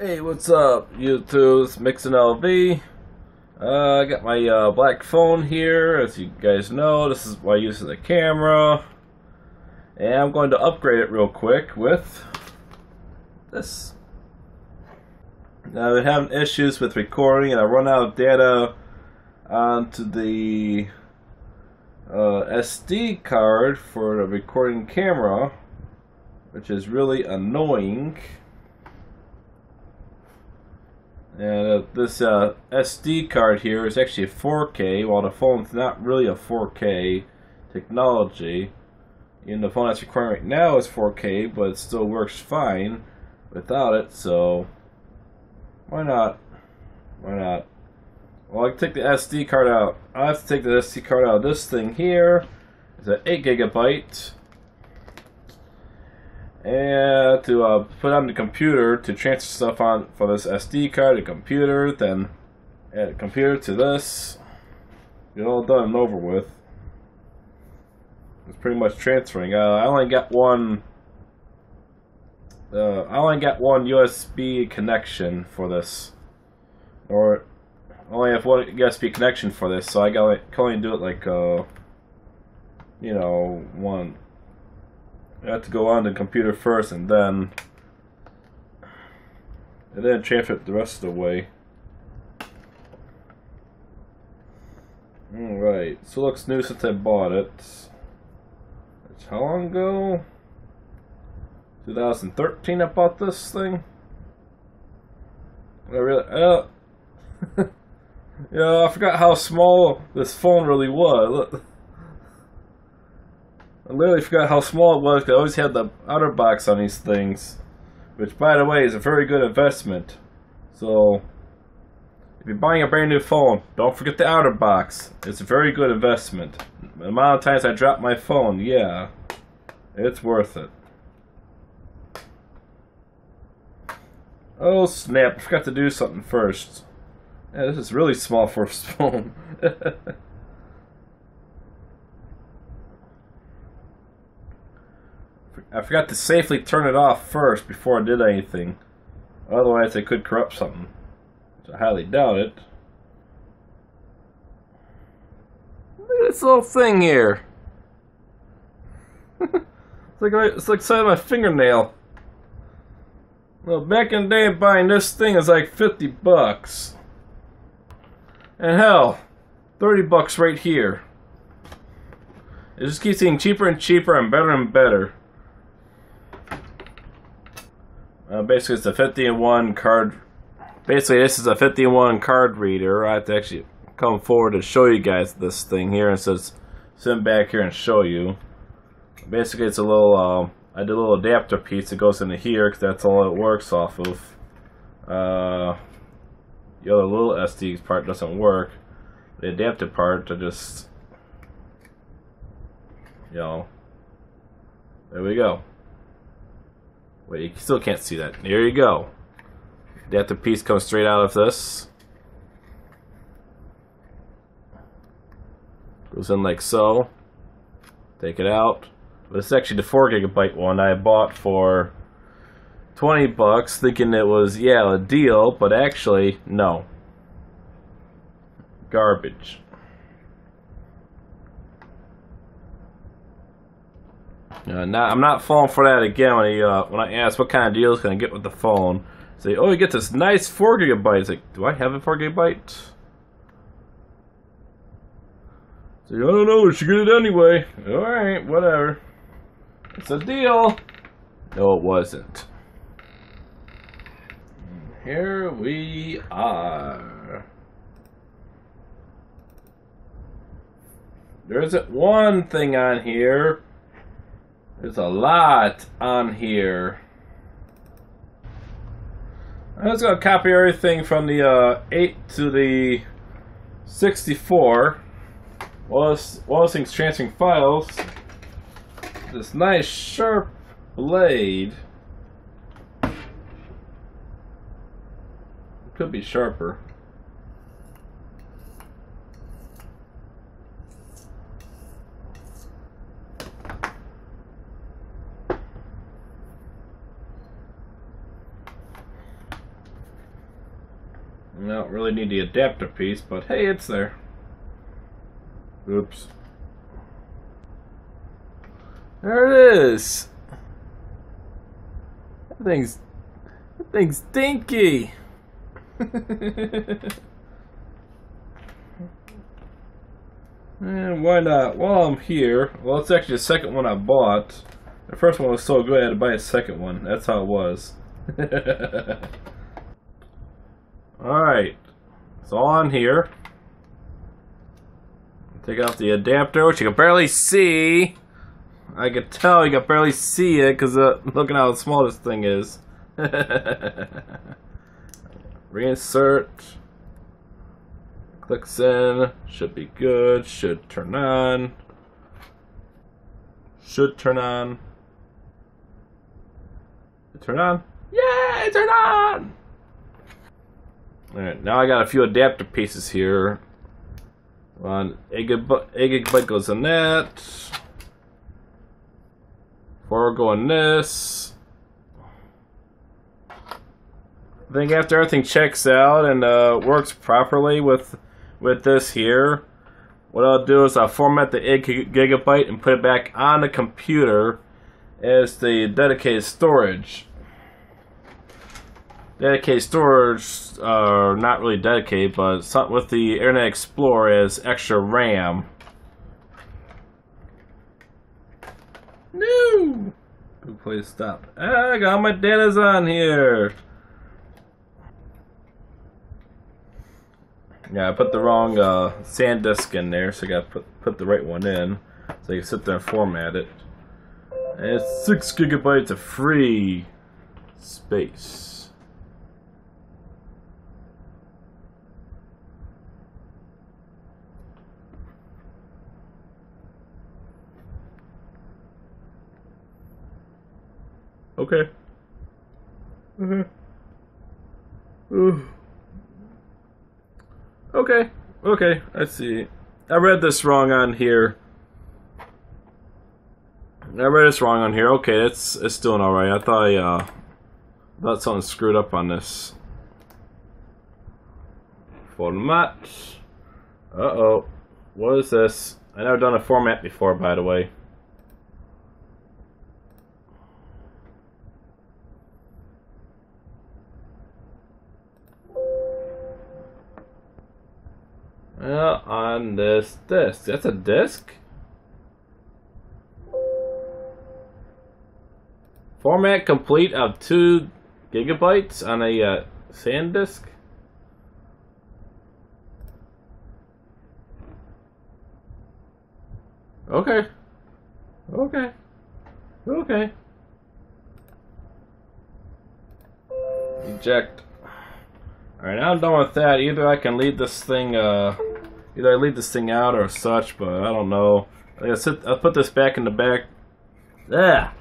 Hey, what's up, YouTube? It's Mixin LV. Uh, I got my uh, black phone here. As you guys know, this is I use as a camera. And I'm going to upgrade it real quick with this. Now, I've been having issues with recording, and I run out of data onto the uh, SD card for the recording camera, which is really annoying. And uh, this uh, SD card here is actually a 4K, while the phone's not really a 4K technology. And the phone that's recording right now is 4K, but it still works fine without it, so why not? Why not? Well, I can take the SD card out. I have to take the SD card out of this thing here. It's an 8 gigabyte and to uh, put on the computer to transfer stuff on for this SD card to computer, then add the computer to this. Get all done and over with. It's pretty much transferring. Uh, I only got one. Uh, I only got one USB connection for this, or only have one USB connection for this, so I got can only do it like uh, you know, one I have to go on the computer first and then and then transfer it the rest of the way. Alright, so it looks new since I bought it. It's how long ago? 2013 I bought this thing. I really, uh, yeah, I forgot how small this phone really was. I literally forgot how small it was. I always had the outer box on these things, which, by the way, is a very good investment. So, if you're buying a brand new phone, don't forget the outer box. It's a very good investment. The amount of times I dropped my phone, yeah, it's worth it. Oh snap! I forgot to do something first. Yeah, this is really small for a phone. I forgot to safely turn it off first before I did anything. Otherwise, I could corrupt something. Which I highly doubt it. Look at this little thing here. it's like it's like side of my fingernail. Well, back in the day, buying this thing is like 50 bucks. And hell, 30 bucks right here. It just keeps getting cheaper and cheaper and better and better. Uh, basically, it's a 51 card. Basically, this is a 51 card reader. I have to actually come forward to show you guys this thing here and says sit back here and show you. Basically, it's a little. Uh, I did a little adapter piece that goes into here because that's all it works off of. Uh, the other little SD part doesn't work. The adapter part, I just, you know, there we go. Wait, you still can't see that. There you go. The piece comes straight out of this. Goes in like so. Take it out. But it's actually the 4 gigabyte one I bought for 20 bucks, thinking it was, yeah, a deal, but actually, no. Garbage. Uh, not, I'm not falling for that again when, he, uh, when I ask what kind of deals can I get with the phone. Say, oh, you get this nice 4 gigabyte. Like, do I have a 4 gigabyte? Say, I don't know, you should get it anyway. Alright, whatever. It's a deal. No, it wasn't. Here we are. There isn't one thing on here there's a lot on here. I'm just to copy everything from the uh, 8 to the 64. While this, while thing's transferring files, this nice sharp blade could be sharper. I don't really need the adapter piece, but hey, it's there. Oops. There it is. That thing's that thing's dinky. and why not? While I'm here, well, it's actually the second one I bought. The first one was so good I had to buy a second one. That's how it was. Alright. It's on here. Take off the adapter, which you can barely see. I can tell you can barely see it because uh, look at how small this thing is. Reinsert. Clicks in. Should be good. Should turn on. Should turn on. Turn on. Yay! Turn on! Alright, now I got a few adapter pieces here. One, 8 gigabyte goes in that. 4 go in this. I think after everything checks out and uh, works properly with with this here, what I'll do is I'll format the 8 gigabyte and put it back on the computer as the dedicated storage dedicated storage, uh, not really dedicated, but some, with the Internet Explorer as extra RAM. No! Good place to stop. I got my data's on here! Yeah, I put the wrong uh, SanDisk in there, so I gotta put, put the right one in. So you can sit there and format it. And it's 6 gigabytes of free space. Okay. Mm-hmm. Ooh. Okay. Okay. I see. I read this wrong on here. I read this wrong on here. Okay, it's it's doing all right. I thought I uh, thought something screwed up on this. Format. Uh oh. What is this? I never done a format before, by the way. On this disc. That's a disc? Format complete of 2 gigabytes on a uh, SanDisk? Okay. Okay. Okay. Eject. Alright, now I'm done with that. Either I can leave this thing, uh, either I leave this thing out or such, but I don't know. I sit, I'll put this back in the back. Yeah,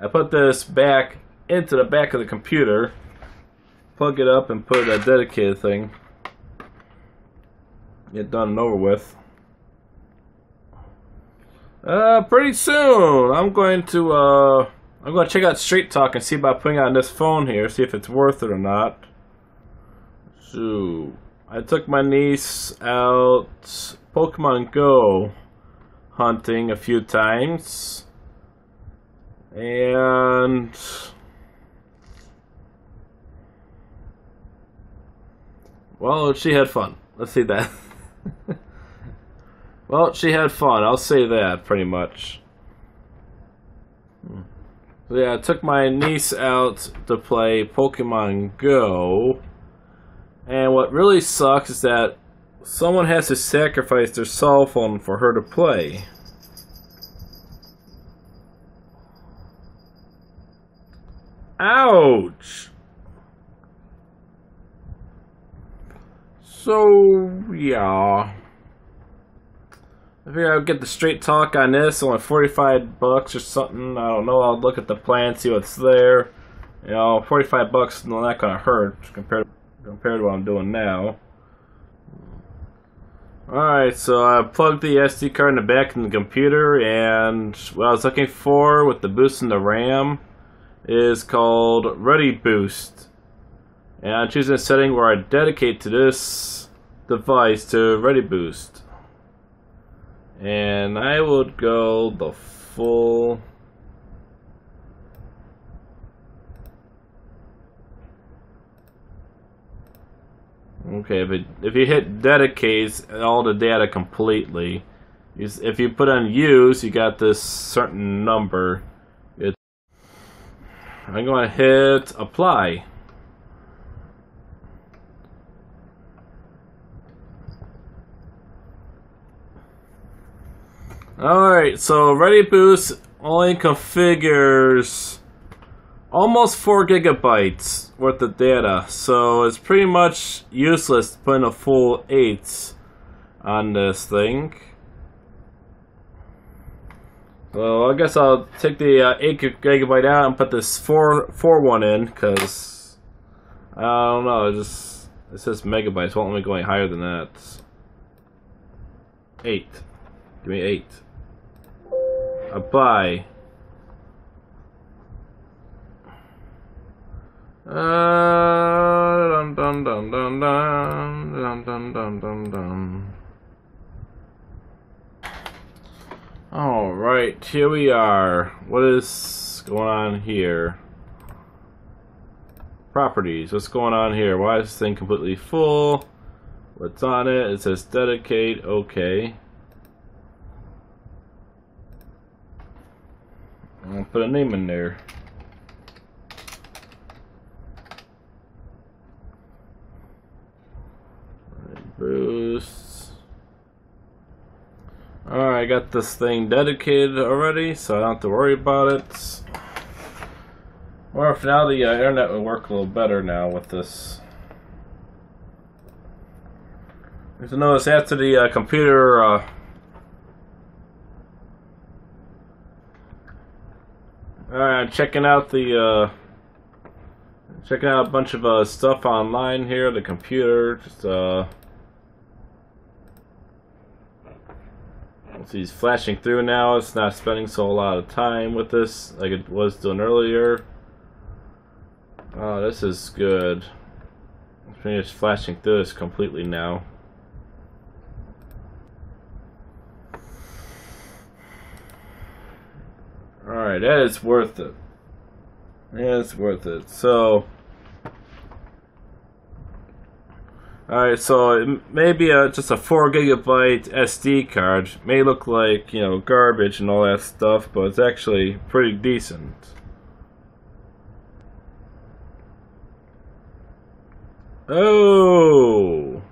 I put this back into the back of the computer, plug it up, and put a dedicated thing. Get done and over with. Uh, pretty soon, I'm going to, uh, I'm going to check out Straight Talk and see about putting on this phone here, see if it's worth it or not. So, I took my niece out Pokemon Go hunting a few times. And well, she had fun. Let's see that. well, she had fun. I'll say that pretty much. So yeah, I took my niece out to play Pokemon Go. And what really sucks is that someone has to sacrifice their cell phone for her to play. Ouch! So, yeah. I figure I'll get the straight talk on this, only 45 bucks or something. I don't know, I'll look at the plan, see what's there. You know, 45 bucks No, not gonna hurt compared to compared to what I'm doing now. Alright, so I plugged the SD card in the back of the computer, and what I was looking for with the boost in the RAM is called Ready Boost. And I'm choosing a setting where I dedicate to this device to Ready Boost. And I would go the full Okay, if if you hit dedicates all the data completely, if you put on use, you got this certain number. It, I'm going to hit apply. Alright, so Ready Boost only configures almost 4 gigabytes worth of data, so it's pretty much useless putting a full 8 on this thing. Well, I guess I'll take the uh, 8 gigabyte out and put this 4, 4 one in, because I don't know, it just it says megabytes, won't let me go any higher than that. 8. Give me 8 a buy. Uh, dun, dun, dun, dun, dun, dun, dun, dun. All right, here we are. What is going on here? Properties. What's going on here? Why is this thing completely full? What's on it? It says dedicate. Okay. I'll put a name in there. Boost. Alright, I got this thing dedicated already, so I don't have to worry about it. Or if now the uh, internet will work a little better now with this. As you notice after the uh, computer uh, Alright, checking out the, uh, checking out a bunch of, uh, stuff online here, the computer, just, see, he's flashing through now, it's not spending so a lot of time with this, like it was doing earlier. Oh, this is good. It's flashing through this completely now. Alright, that is worth it. Yeah, it's worth it. So, Alright, so maybe a, just a 4 gigabyte SD card. May look like, you know, garbage and all that stuff, but it's actually pretty decent. Oh!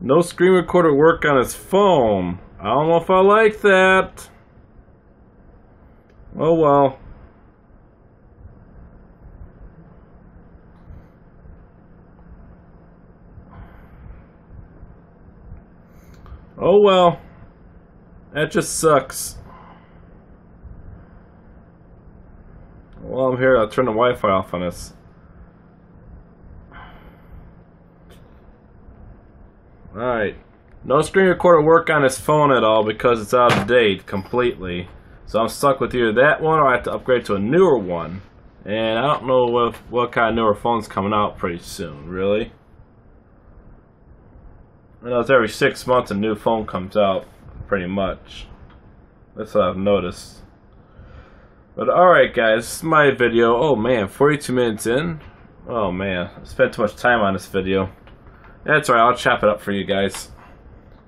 No screen recorder work on his phone. I don't know if I like that. Oh well. Oh well. That just sucks. While I'm here, I'll turn the Wi-Fi off on us. Alright. No screen recorder work on his phone at all because it's out of date completely. So I'm stuck with either that one or I have to upgrade to a newer one. And I don't know what, what kind of newer phone's coming out pretty soon, really. I know it's every six months a new phone comes out, pretty much. That's what I've noticed. But alright guys, this is my video. Oh man, 42 minutes in. Oh man, I spent too much time on this video. That's alright, I'll chop it up for you guys.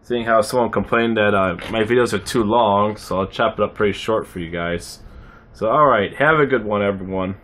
Seeing how someone complained that uh, my videos are too long, so I'll chop it up pretty short for you guys. So alright, have a good one everyone.